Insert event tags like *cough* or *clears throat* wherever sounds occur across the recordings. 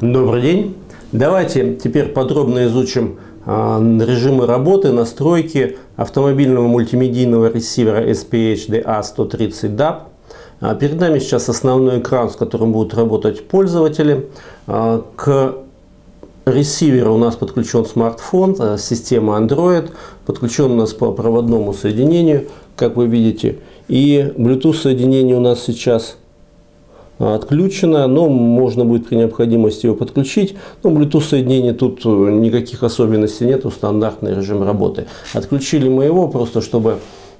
Добрый день. Давайте теперь подробно изучим а, режимы работы, настройки автомобильного мультимедийного ресивера SPH DA130 DAP. А, перед нами сейчас основной экран, с которым будут работать пользователи. А, к ресиверу у нас подключен смартфон, система Android, подключен у нас по проводному соединению, как вы видите. И Bluetooth соединение у нас сейчас отключено, но можно будет при необходимости его подключить. Но Bluetooth соединение тут э, никаких особенностей нет, стандартный режим работы. Отключили мы его просто, чтобы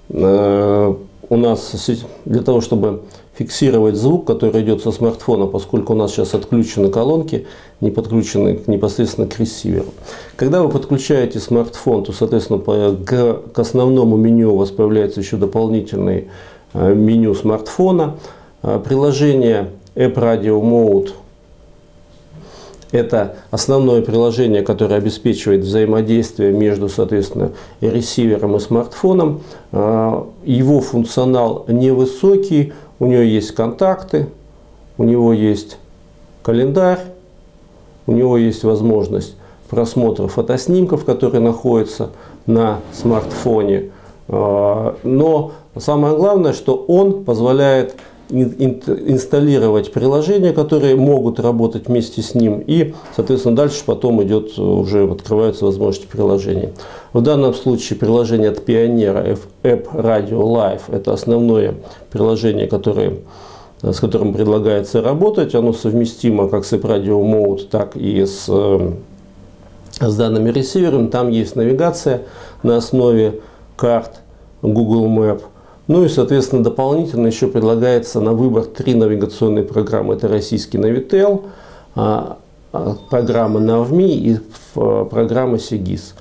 э, у нас для того, чтобы фиксировать звук, который идет со смартфона, поскольку у нас сейчас отключены колонки, не подключены непосредственно к ресиверу. Когда вы подключаете смартфон, то, соответственно, к, к основному меню у вас появляется еще дополнительное э, меню смартфона. А, приложение App Radio Mode – это основное приложение, которое обеспечивает взаимодействие между, соответственно, ресивером и смартфоном. А, его функционал невысокий, у него есть контакты, у него есть календарь, у него есть возможность просмотра фотоснимков, которые находятся на смартфоне. А, но самое главное, что он позволяет инсталлировать приложения, которые могут работать вместе с ним, и, соответственно, дальше потом идет, уже открываются возможности приложений. В данном случае приложение от Пионера App Radio Live – это основное приложение, которое, с которым предлагается работать. Оно совместимо как с Radio Mode, так и с, с данными ресиверами. Там есть навигация на основе карт Google Map – ну и, соответственно, дополнительно еще предлагается на выбор три навигационные программы. Это российский Navitel, а, программа Navmi и а, программа Sigis.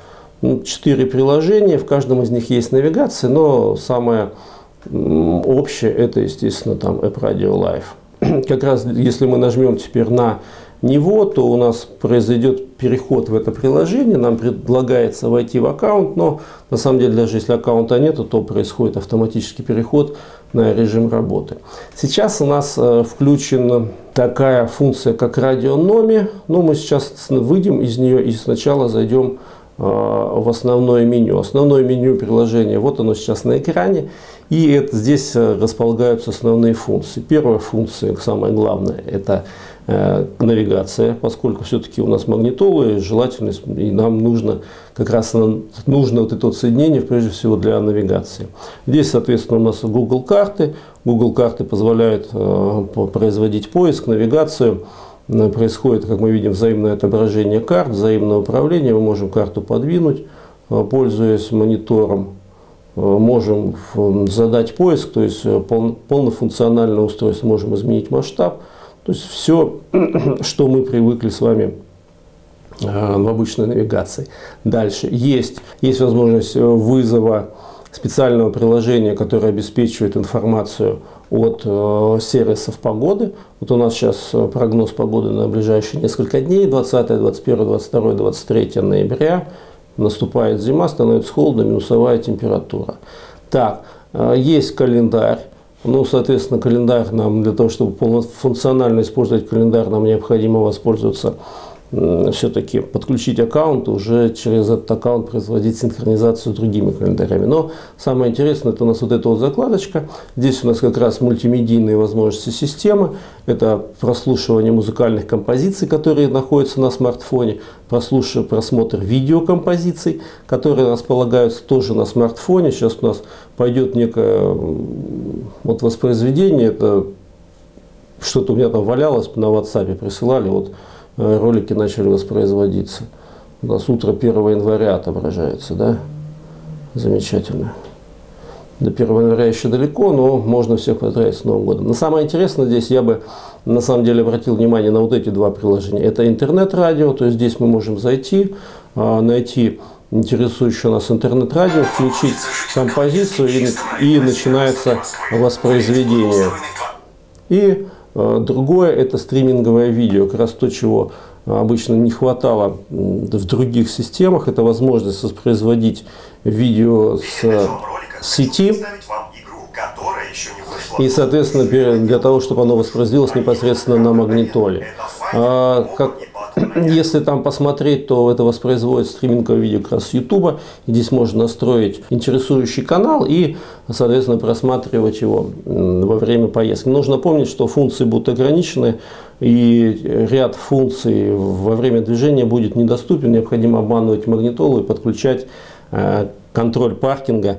Ну, четыре приложения, в каждом из них есть навигация, но самое общее это, естественно, там App Radio Live. *clears throat* Как раз если мы нажмем теперь на него, то у нас произойдет переход в это приложение, нам предлагается войти в аккаунт, но на самом деле даже если аккаунта нет, то происходит автоматический переход на режим работы. Сейчас у нас э, включена такая функция, как радиономи, но мы сейчас выйдем из нее и сначала зайдем э, в основное меню. Основное меню приложения, вот оно сейчас на экране, и это, здесь э, располагаются основные функции. Первая функция, самая главная, это Э, навигация, поскольку все-таки у нас магнитолы, желательно, и нам нужно как раз нужно вот это соединение, прежде всего, для навигации. Здесь, соответственно, у нас Google карты. Google карты позволяют э, производить поиск, навигацию. Происходит, как мы видим, взаимное отображение карт, взаимное управление. Мы можем карту подвинуть, пользуясь монитором можем задать поиск, то есть полнофункциональное устройство, можем изменить масштаб, то есть все, *clears throat* что мы привыкли с вами э, в обычной навигации. Дальше есть, есть возможность вызова специального приложения, которое обеспечивает информацию от э, сервисов погоды. Вот у нас сейчас прогноз погоды на ближайшие несколько дней, 20, 21, 22, 23 ноября. Наступает зима, становится холодно, минусовая температура. Так, э, есть календарь ну, соответственно, календарь нам, для того, чтобы полнофункционально использовать календарь, нам необходимо воспользоваться все-таки подключить аккаунт, уже через этот аккаунт производить синхронизацию с другими календарями. Но самое интересное, это у нас вот эта вот закладочка. Здесь у нас как раз мультимедийные возможности системы. Это прослушивание музыкальных композиций, которые находятся на смартфоне, прослушивание, просмотр видеокомпозиций, которые располагаются тоже на смартфоне. Сейчас у нас пойдет некое вот воспроизведение, это что-то у меня там валялось на WhatsApp, присылали, вот ролики начали воспроизводиться. У нас утро 1 января отображается, да? Замечательно. До 1 января еще далеко, но можно всех поздравить с Новым годом. Но самое интересное здесь, я бы на самом деле обратил внимание на вот эти два приложения. Это интернет-радио, то есть здесь мы можем зайти, а, найти интересующее нас интернет-радио, включить композицию и, и начинается воспроизведение. И Э, другое – это стриминговое видео, как раз то, чего обычно не хватало в других системах, это возможность воспроизводить видео с сети, и, соответственно, для того, чтобы оно воспроизвелось непосредственно на магнитоле. А, как, если там посмотреть, то это воспроизводит стриминговое видео как раз с YouTube. И здесь можно настроить интересующий канал и, соответственно, просматривать его во время поездки. Нужно помнить, что функции будут ограничены, и ряд функций во время движения будет недоступен. Необходимо обманывать магнитолу и подключать э, контроль паркинга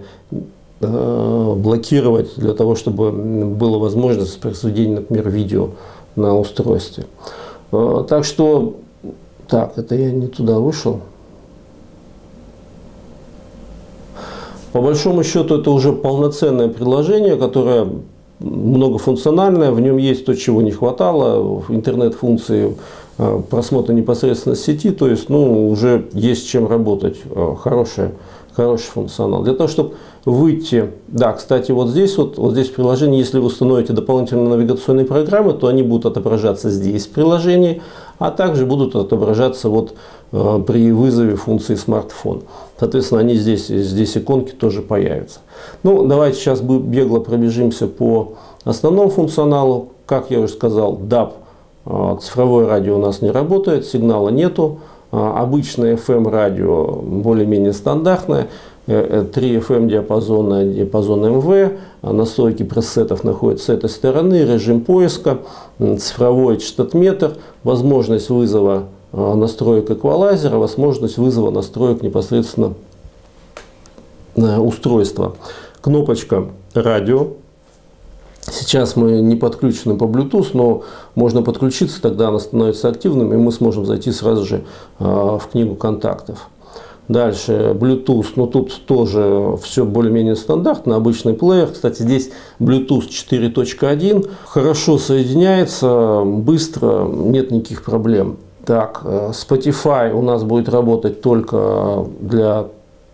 Э, блокировать для того, чтобы была возможность воспроизведения, например, видео на устройстве. Э, так что, так, это я не туда вышел. По большому счету это уже полноценное приложение, которое многофункциональное, в нем есть то, чего не хватало, интернет-функции э, просмотра непосредственно сети, то есть ну, уже есть чем работать, хорошее, хороший функционал. Для того, чтобы выйти. Да, кстати, вот здесь вот, вот здесь в приложении, если вы установите дополнительные навигационные программы, то они будут отображаться здесь в приложении, а также будут отображаться вот э, при вызове функции смартфон. Соответственно, они здесь, здесь иконки тоже появятся. Ну, давайте сейчас бегло пробежимся по основному функционалу. Как я уже сказал, DAB, э, цифровое радио у нас не работает, сигнала нету. Э, обычное FM радио более-менее стандартное. 3 FM диапазона, диапазон МВ, а настройки пресетов находятся с этой стороны, режим поиска, цифровой частотметр, возможность вызова а, настроек эквалайзера, возможность вызова настроек непосредственно э, устройства. Кнопочка радио. Сейчас мы не подключены по Bluetooth, но можно подключиться, тогда она становится активным, и мы сможем зайти сразу же в книгу контактов. Дальше Bluetooth, но тут тоже все более-менее стандартно, обычный плеер. Кстати, здесь Bluetooth 4.1, хорошо соединяется, быстро, нет никаких проблем. Так, э, Spotify у нас будет работать только для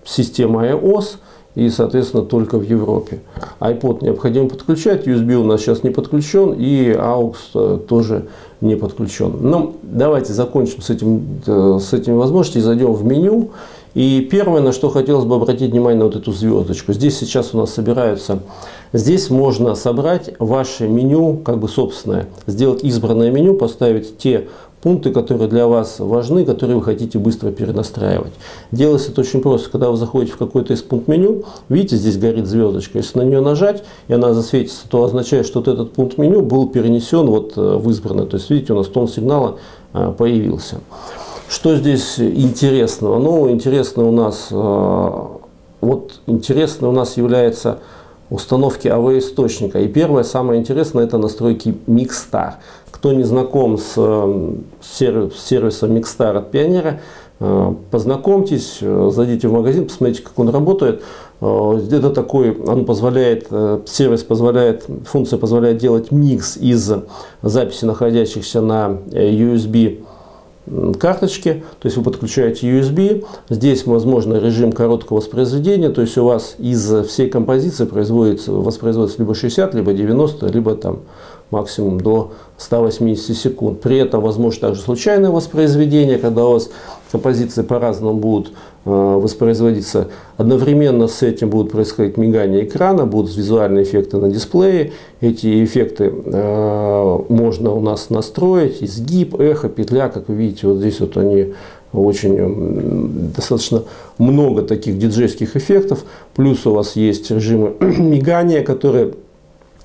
системы iOS и, соответственно, только в Европе. iPod необходимо подключать, USB у нас сейчас не подключен и AUX э, тоже не подключен. Ну, давайте закончим с, этим, э, с этими возможностями зайдем в меню. И первое, на что хотелось бы обратить внимание, на вот эту звездочку. Здесь сейчас у нас собираются, здесь можно собрать ваше меню, как бы собственное, сделать избранное меню, поставить те пункты, которые для вас важны, которые вы хотите быстро перенастраивать. Делается это очень просто. Когда вы заходите в какой-то из пункт меню, видите, здесь горит звездочка. Если на нее нажать, и она засветится, то означает, что вот этот пункт меню был перенесен вот э, в избранное. То есть, видите, у нас тон сигнала э, появился. Что здесь интересного? Ну, интересно у нас, э, вот интересно у нас является установки АВ-источника. И первое, самое интересное, это настройки Mixstar. Кто не знаком с э, сервисом Mixstar от Пионера, э, познакомьтесь, зайдите в магазин, посмотрите, как он работает. Это такой, он позволяет, сервис позволяет, функция позволяет делать микс из записей, находящихся на USB карточки, то есть вы подключаете USB, здесь возможно режим короткого воспроизведения, то есть у вас из всей композиции производится, воспроизводится либо 60, либо 90, либо там максимум до 180 секунд. При этом возможно также случайное воспроизведение, когда у вас композиции по-разному будут э, воспроизводиться. Одновременно с этим будут происходить мигание экрана, будут визуальные эффекты на дисплее. Эти эффекты э, можно у нас настроить. Изгиб, эхо, петля, как вы видите, вот здесь вот они очень достаточно много таких диджейских эффектов. Плюс у вас есть режимы *clears throat* мигания, которые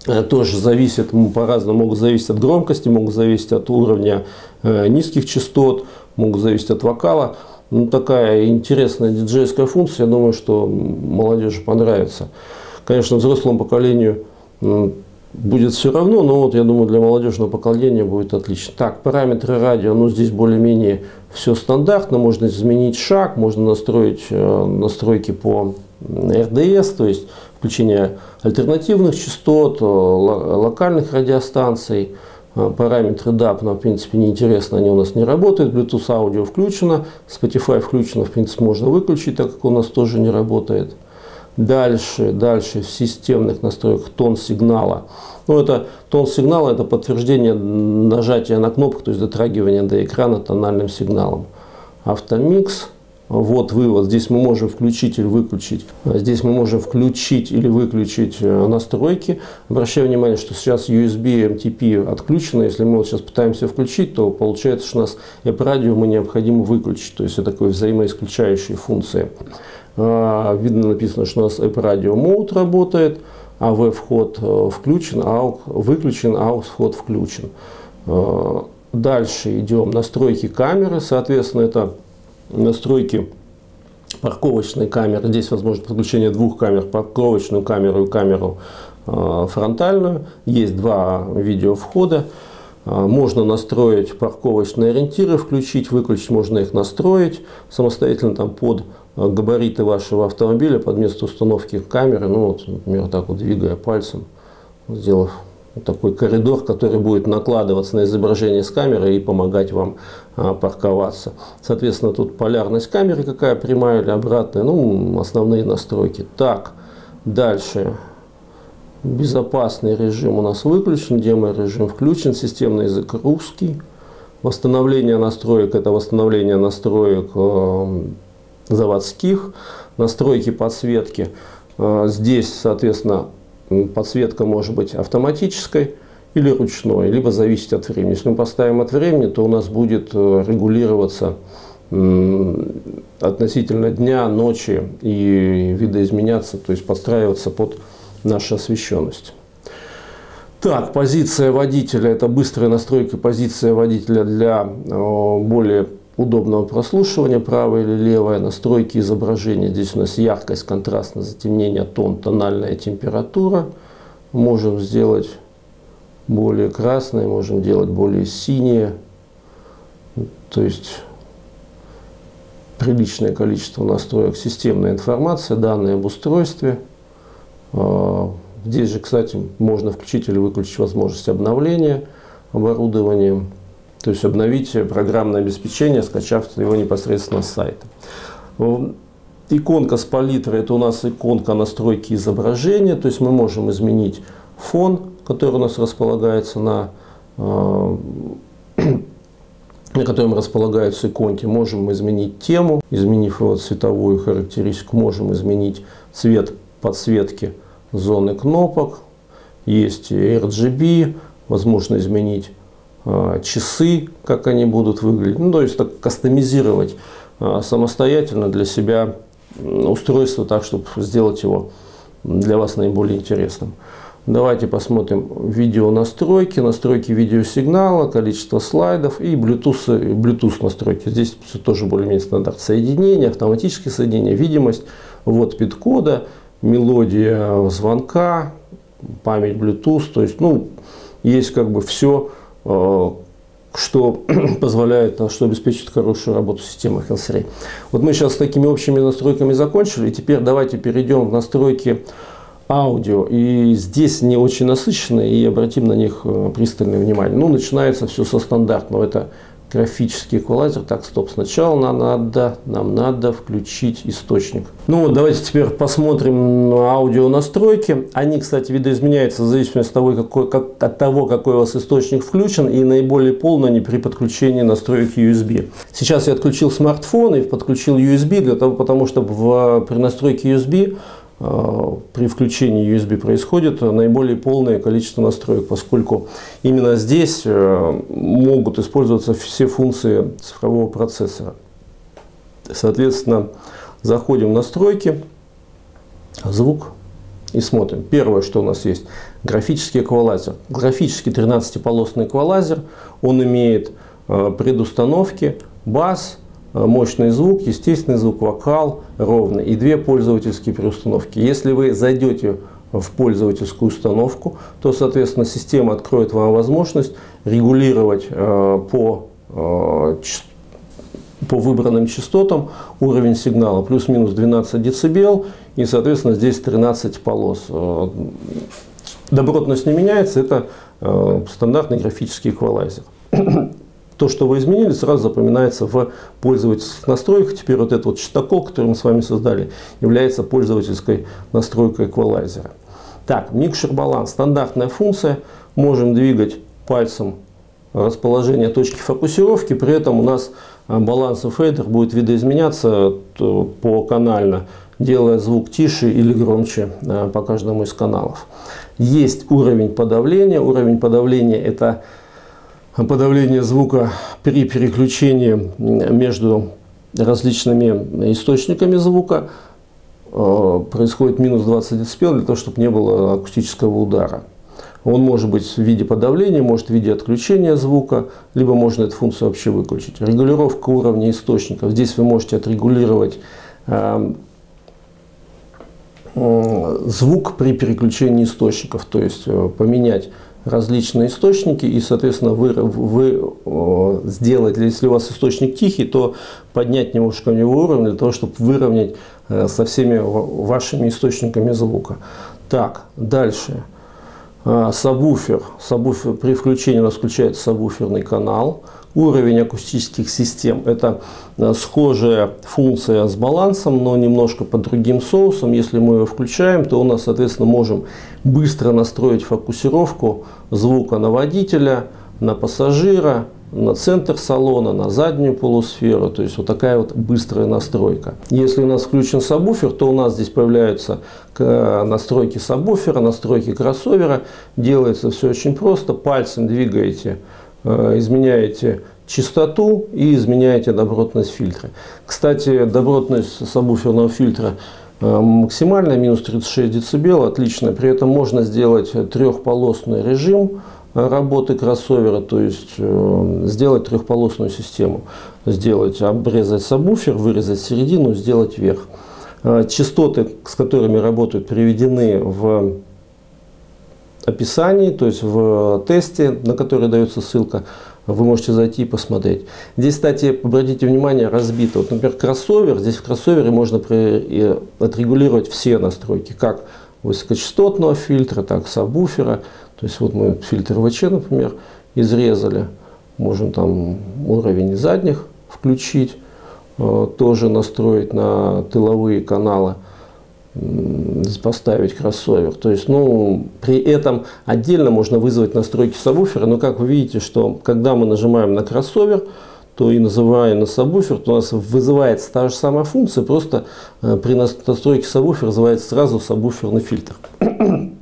тоже зависит, по-разному могут зависеть от громкости, могут зависеть от уровня э, низких частот, могут зависеть от вокала. Ну, такая интересная диджейская функция, я думаю, что молодежи понравится. Конечно, взрослому поколению будет все равно, но вот я думаю, для молодежного поколения будет отлично. Так, параметры радио, ну здесь более-менее все стандартно, можно изменить шаг, можно настроить э, настройки по РДС, то есть включение альтернативных частот, э, локальных радиостанций, э, параметры DAP нам, в принципе, не интересно, они у нас не работают, Bluetooth аудио включено, Spotify включено, в принципе, можно выключить, так как у нас тоже не работает. Дальше, дальше в системных настройках тон сигнала. Ну, это тон сигнала, это подтверждение нажатия на кнопку, то есть дотрагивания до экрана тональным сигналом. Автомикс, Вот вывод. Здесь мы можем включить или выключить. Здесь мы можем включить или выключить э, настройки. Обращаю внимание, что сейчас USB MTP отключено. Если мы вот сейчас пытаемся включить, то получается, что у нас App-радио мы необходимо выключить. То есть это такой взаимоисключающие функции. А, видно написано, что у нас App-радио Mode работает. AV-вход э, включен, AUX выключен, AUX-вход включен. Э, дальше идем настройки камеры. Соответственно, это настройки парковочной камеры. Здесь возможно подключение двух камер, парковочную камеру и камеру э, фронтальную. Есть два видеовхода. Э, можно настроить парковочные ориентиры, включить, выключить, можно их настроить самостоятельно там под э, габариты вашего автомобиля, под место установки камеры. Ну вот, например, так вот двигая пальцем, сделав такой коридор, который будет накладываться на изображение с камеры и помогать вам а, парковаться. Соответственно, тут полярность камеры какая, прямая или обратная, ну, основные настройки. Так, дальше. Безопасный режим у нас выключен, демо-режим включен, системный язык русский. Восстановление настроек – это восстановление настроек э, заводских. Настройки подсветки. Э, здесь, соответственно, подсветка может быть автоматической или ручной, либо зависеть от времени. Если мы поставим от времени, то у нас будет э, регулироваться относительно дня, ночи и видоизменяться, то есть подстраиваться под нашу освещенность. Так, позиция водителя – это быстрая настройка позиции водителя для более удобного прослушивания, правая или левая, настройки изображения. Здесь у нас яркость, контрастность, затемнение, тон, тональная температура. Можем сделать более красное, можем делать более синее. То есть приличное количество настроек, системная информация, данные об устройстве. А, здесь же, кстати, можно включить или выключить возможность обновления оборудования. То есть обновить программное обеспечение, скачав его непосредственно с сайта. Иконка с палитрой – это у нас иконка настройки изображения, то есть мы можем изменить фон, который у нас располагается на, э, *clears throat* на котором располагаются иконки. Можем изменить тему, изменив его цветовую характеристику, можем изменить цвет подсветки зоны кнопок. Есть RGB, возможно изменить часы, как они будут выглядеть. Ну, то есть так кастомизировать а, самостоятельно для себя устройство так, чтобы сделать его для вас наиболее интересным. Давайте посмотрим видео настройки, настройки видеосигнала, количество слайдов и Bluetooth, Bluetooth настройки. Здесь тоже более-менее стандарт соединения, автоматическое соединение, видимость, вот пин-кода, мелодия звонка, память Bluetooth. То есть, ну, есть как бы все Э, что *clears throat* позволяет, что обеспечит хорошую работу системы HealthRay. Вот мы сейчас с такими общими настройками закончили, и теперь давайте перейдем в настройки аудио. И здесь не очень насыщенно, и обратим на них э, пристальное внимание. Ну, начинается все со стандартного. Это графический эквалайзер. Так, стоп, сначала нам надо, нам надо включить источник. Ну вот, давайте теперь посмотрим аудио настройки. Они, кстати, видоизменяются в зависимости от того, какой, как, от того, какой у вас источник включен, и наиболее полно они при подключении настроек USB. Сейчас я отключил смартфон и подключил USB, для того, потому что в, при настройке USB при включении USB происходит наиболее полное количество настроек, поскольку именно здесь э, могут использоваться все функции цифрового процессора. Соответственно, заходим в настройки, звук и смотрим. Первое, что у нас есть, графический эквалайзер. Графический 13-полосный эквалайзер, он имеет э, предустановки, бас, Э, мощный звук, естественный звук, вокал ровный и две пользовательские переустановки. Если вы зайдете в пользовательскую установку, то, соответственно, система откроет вам возможность регулировать э, по, э, по выбранным частотам уровень сигнала плюс-минус 12 дБ и, соответственно, здесь 13 полос. Э, добротность не меняется, это э, стандартный графический эквалайзер то, что вы изменили, сразу запоминается в пользовательских настройках. Теперь вот этот вот частокол, который мы с вами создали, является пользовательской настройкой эквалайзера. Так, микшер баланс. Стандартная функция. Можем двигать пальцем расположение точки фокусировки, при этом у нас баланс и фейдер будет видоизменяться по канально, делая звук тише или громче по каждому из каналов. Есть уровень подавления. Уровень подавления – это подавление звука при переключении между различными источниками звука. Э, происходит минус 20 дБ для того, чтобы не было акустического удара. Он может быть в виде подавления, может в виде отключения звука, либо можно эту функцию вообще выключить. Регулировка уровня источников. Здесь вы можете отрегулировать э, звук при переключении источников, то есть э, поменять различные источники и, соответственно, вы, вы сделать, если у вас источник тихий, то поднять немножко его уровень для того, чтобы выровнять э, со всеми вашими источниками звука. Так, дальше. А, сабвуфер. Сабвуфер. При включении у нас включается сабвуферный канал. Уровень акустических систем – это э, схожая функция с балансом, но немножко под другим соусом. Если мы ее включаем, то у нас, соответственно, можем быстро настроить фокусировку звука на водителя, на пассажира, на центр салона, на заднюю полусферу. То есть вот такая вот быстрая настройка. Если у нас включен сабвуфер, то у нас здесь появляются настройки сабвуфера, настройки кроссовера. Делается все очень просто. Пальцем двигаете Э, изменяете частоту и изменяете добротность фильтра. Кстати, добротность сабвуферного фильтра э, максимальная, минус 36 дБ, отлично. При этом можно сделать трехполосный режим работы кроссовера, то есть э, сделать трехполосную систему. Сделать, обрезать сабвуфер, вырезать середину, сделать верх. Частоты, с которыми работают, приведены в описании, то есть в тесте, на который дается ссылка, вы можете зайти и посмотреть. Здесь, кстати, обратите внимание, разбито. Вот, например, кроссовер. Здесь в кроссовере можно отрегулировать все настройки, как высокочастотного фильтра, так сабвуфера. То есть вот мы фильтр ВЧ, например, изрезали. Можем там уровень задних включить, э, тоже настроить на тыловые каналы поставить кроссовер. То есть, ну, при этом отдельно можно вызвать настройки сабвуфера, но как вы видите, что когда мы нажимаем на кроссовер, то и называя на сабвуфер, то у нас вызывается та же самая функция, просто э, при настройке сабвуфера вызывается сразу сабвуферный фильтр. *coughs*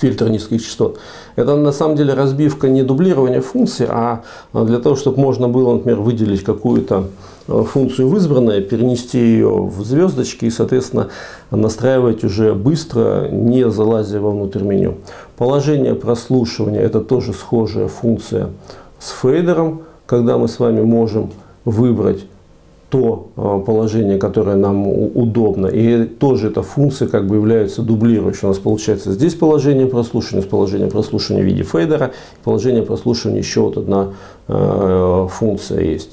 фильтр низких частот. Это на самом деле разбивка не дублирования функций, а для того, чтобы можно было, например, выделить какую-то Э, функцию в избранное, перенести ее в звездочки и, соответственно, настраивать уже быстро, не залазя во внутрь меню. Положение прослушивания – это тоже схожая функция с фейдером, когда мы с вами можем выбрать то э, положение, которое нам удобно. И тоже эта функция как бы является дублирующей. У нас получается здесь положение прослушивания, с положением прослушивания в виде фейдера, положение прослушивания еще вот одна э, функция есть.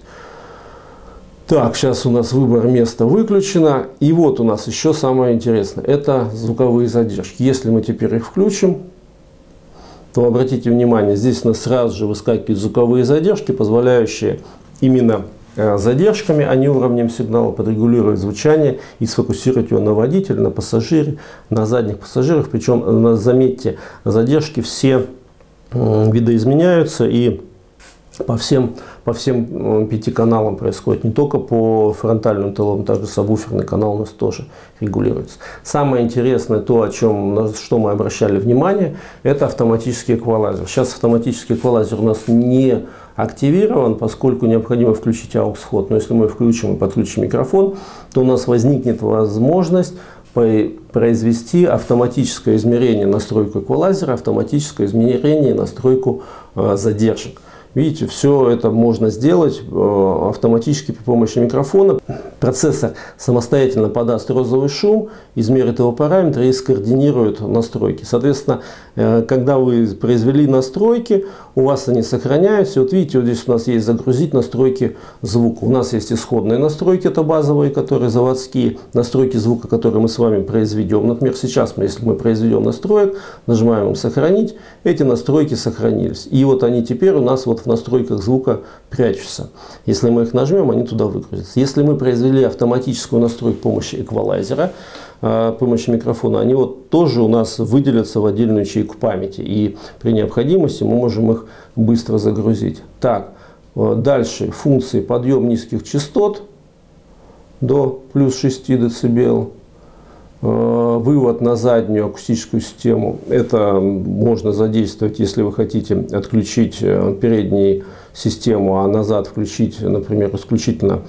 Так, сейчас у нас выбор места выключено. И вот у нас еще самое интересное. Это звуковые задержки. Если мы теперь их включим, то обратите внимание, здесь у нас сразу же выскакивают звуковые задержки, позволяющие именно э, задержками, а не уровнем сигнала подрегулировать звучание и сфокусировать его на водителе, на пассажире, на задних пассажирах. Причем, э, заметьте, задержки все видоизменяются и по всем, по всем пяти каналам происходит. Не только по фронтальным тылам, также сабвуферный канал у нас тоже регулируется. Самое интересное, то, о чем, на что мы обращали внимание, это автоматический эквалайзер. Сейчас автоматический эквалайзер у нас не активирован, поскольку необходимо включить AUX-вход. Но если мы включим и подключим микрофон, то у нас возникнет возможность произвести автоматическое измерение настройку эквалайзера, автоматическое измерение настройку э, задержек. Видите, все это можно сделать э, автоматически при помощи микрофона. Процессор самостоятельно подаст розовый шум, измерит его параметры и скоординирует настройки. Соответственно, э, когда вы произвели настройки, у вас они сохраняются. Вот видите, вот здесь у нас есть загрузить настройки звука. У нас есть исходные настройки, это базовые, которые заводские. Настройки звука, которые мы с вами произведем. Например, сейчас, мы, если мы произведем настроек, нажимаем сохранить, эти настройки сохранились. И вот они теперь у нас вот в настройках звука прячутся. Если мы их нажмем, они туда выгрузятся. Если мы произвели автоматическую настройку помощи эквалайзера, помощи микрофона, они вот тоже у нас выделятся в отдельную ячейку памяти. И при необходимости мы можем их быстро загрузить. Так, дальше функции подъем низких частот до плюс 6 дБ. Вывод на заднюю акустическую систему. Это можно задействовать, если вы хотите отключить переднюю систему, а назад включить, например, исключительно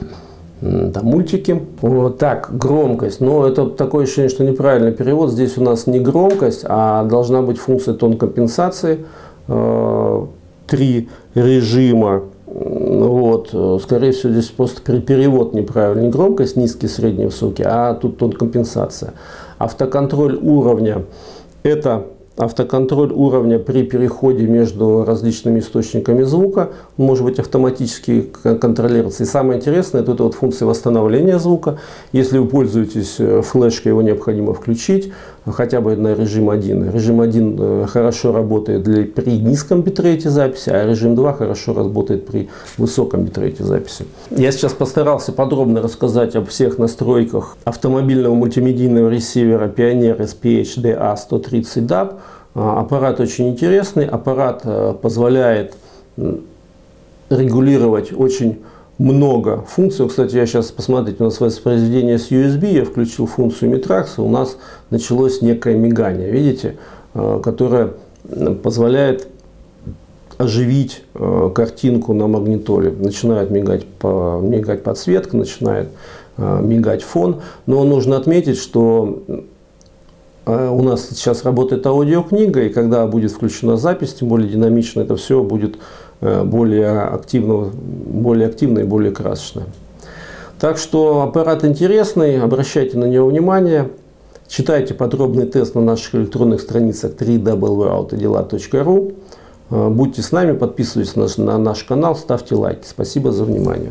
там, мультики. Вот так, громкость. Но это такое ощущение, что неправильный перевод. Здесь у нас не громкость, а должна быть функция тон компенсации. Э, три режима. Вот. Скорее всего, здесь просто перевод неправильный. Не громкость, низкий, средний, высокий, а тут тон компенсация. Автоконтроль уровня – это автоконтроль уровня при переходе между различными источниками звука может быть автоматически контролироваться. И самое интересное, это, это вот функция восстановления звука. Если вы пользуетесь э, флешкой, его необходимо включить хотя бы на режим 1. Режим 1 э, хорошо работает для, при низком битрейте записи, а режим 2 хорошо работает при высоком битрейте записи. Я сейчас постарался подробно рассказать об всех настройках автомобильного мультимедийного ресивера Pioneer SPH DA130 DAB. Аппарат очень интересный, аппарат э, позволяет регулировать очень много функций. Кстати, я сейчас, посмотрите, у нас воспроизведение с USB, я включил функцию Mitrax, у нас началось некое мигание, видите, э, которое позволяет оживить э, картинку на магнитоле. Начинает мигать, по, мигать подсветка, начинает мигать фон. Но нужно отметить, что у нас сейчас работает аудиокнига, и когда будет включена запись, тем более динамично, это все будет Э, более активно, более активно и более красочно. Так что аппарат интересный, обращайте на него внимание. Читайте подробный тест на наших электронных страницах www.autodela.ru. Э, будьте с нами, подписывайтесь на наш канал, ставьте лайки. Спасибо за внимание.